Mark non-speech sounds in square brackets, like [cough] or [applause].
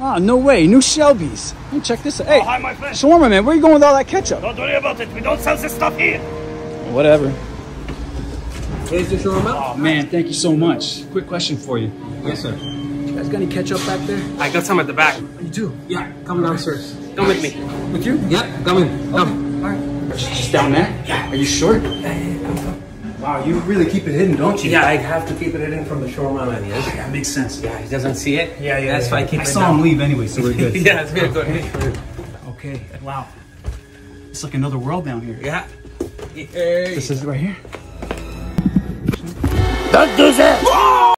Ah, no way. New Shelby's. Let me check this out. Hey, Oh, hi, my friend. Shawarma, man. Where you going with all that ketchup? Don't worry about it. We don't sell this stuff here. Whatever. Here's the shawarma. Oh, man. Thank you so much. Quick question for you. Yes, sir. You guys got any ketchup back there? I got some at the back. You do. Yeah, come downstairs. Come with me. With you? Yeah, come in. Come. Alright. Just down there? Yeah. Are you sure? Wow, you really keep it hidden, don't you? Yeah, I have to keep it hidden from the shawarma man, yes? That makes sense. Yeah, he doesn't see it. Yeah, yeah. That's yeah. why I keep I it saw down. him leave anyway, so we're good. [laughs] yeah, it's very good. Okay. Wow. It's like another world down here. Yeah. Hey. This is right here. Don't do that.